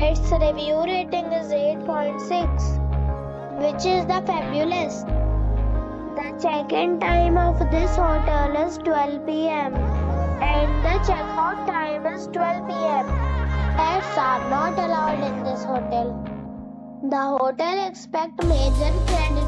Its review rating is 8.6, which is the fabulous. The check-in time of this hotel is 12 pm and the check-out time is 12 pm. Pets are not allowed in this hotel. The hotel expects major credit